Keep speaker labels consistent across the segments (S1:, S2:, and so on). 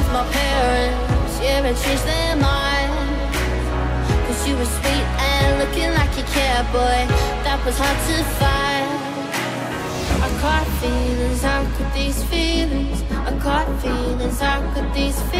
S1: with my parents. Yeah, I changed their mind Cause you were sweet and looking like you care, boy That was hard to find. I caught feelings, I caught these feelings? I caught feelings, I caught these feelings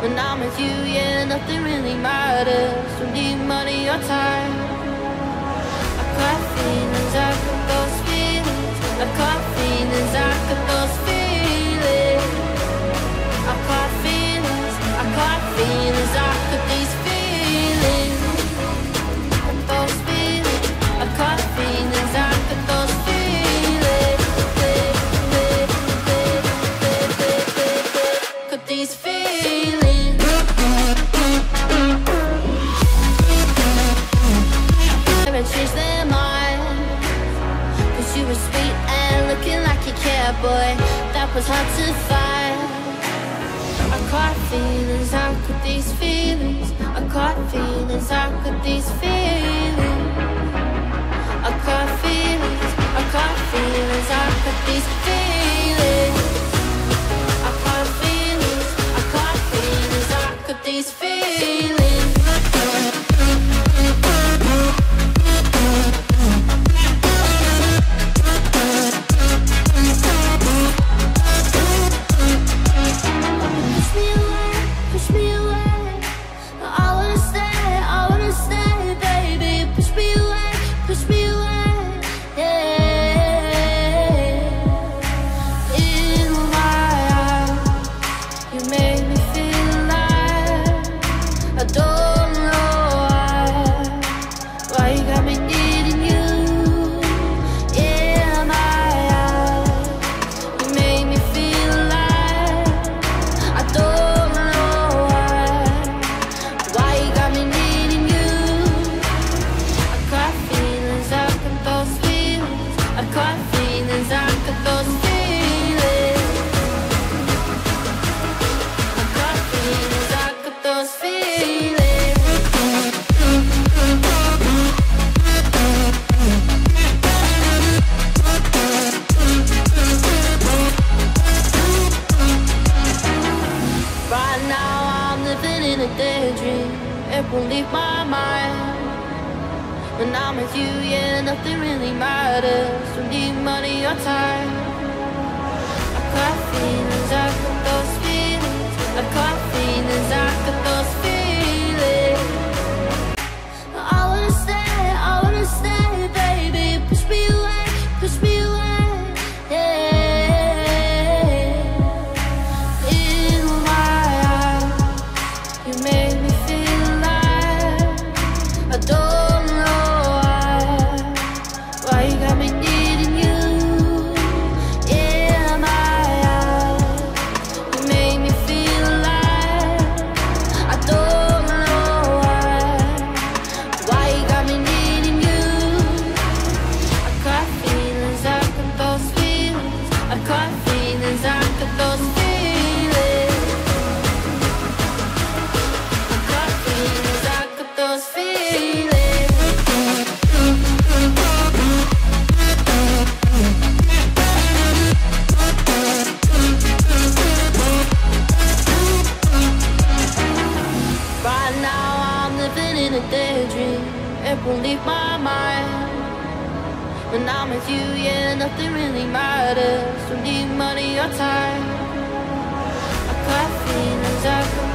S1: When I'm with you, yeah, nothing really matters. Don't need money or time. I cry feelings, I got those feelings. I boy that was hard to find. I caught feelings, I caught these feelings. I caught feelings, I caught these feelings. I caught feelings, I caught feelings. I Speak When I'm with you, yeah, nothing really matters. Don't need money or time. I've got feelings, I've got those feelings. I've got feelings, I've got Right now I'm living in a daydream. It won't leave my mind. When I'm with you, yeah, nothing really matters. Don't need money or time. Our caffeine is our